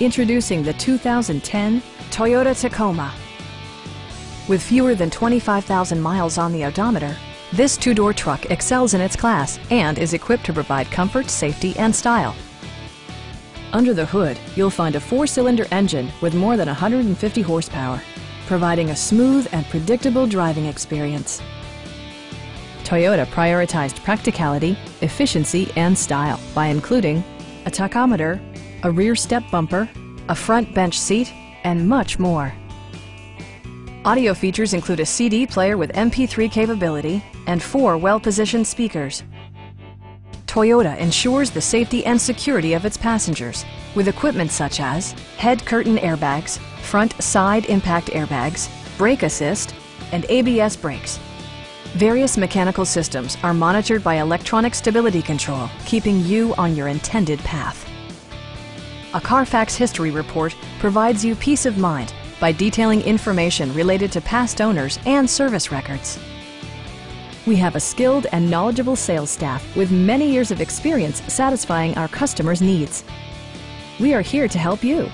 Introducing the 2010 Toyota Tacoma. With fewer than 25,000 miles on the odometer, this two-door truck excels in its class and is equipped to provide comfort, safety, and style. Under the hood, you'll find a four-cylinder engine with more than 150 horsepower, providing a smooth and predictable driving experience. Toyota prioritized practicality, efficiency, and style by including a tachometer, a rear step bumper, a front bench seat, and much more. Audio features include a CD player with MP3 capability and four well-positioned speakers. Toyota ensures the safety and security of its passengers with equipment such as head curtain airbags, front side impact airbags, brake assist, and ABS brakes. Various mechanical systems are monitored by electronic stability control, keeping you on your intended path. A Carfax history report provides you peace of mind by detailing information related to past owners and service records. We have a skilled and knowledgeable sales staff with many years of experience satisfying our customers' needs. We are here to help you.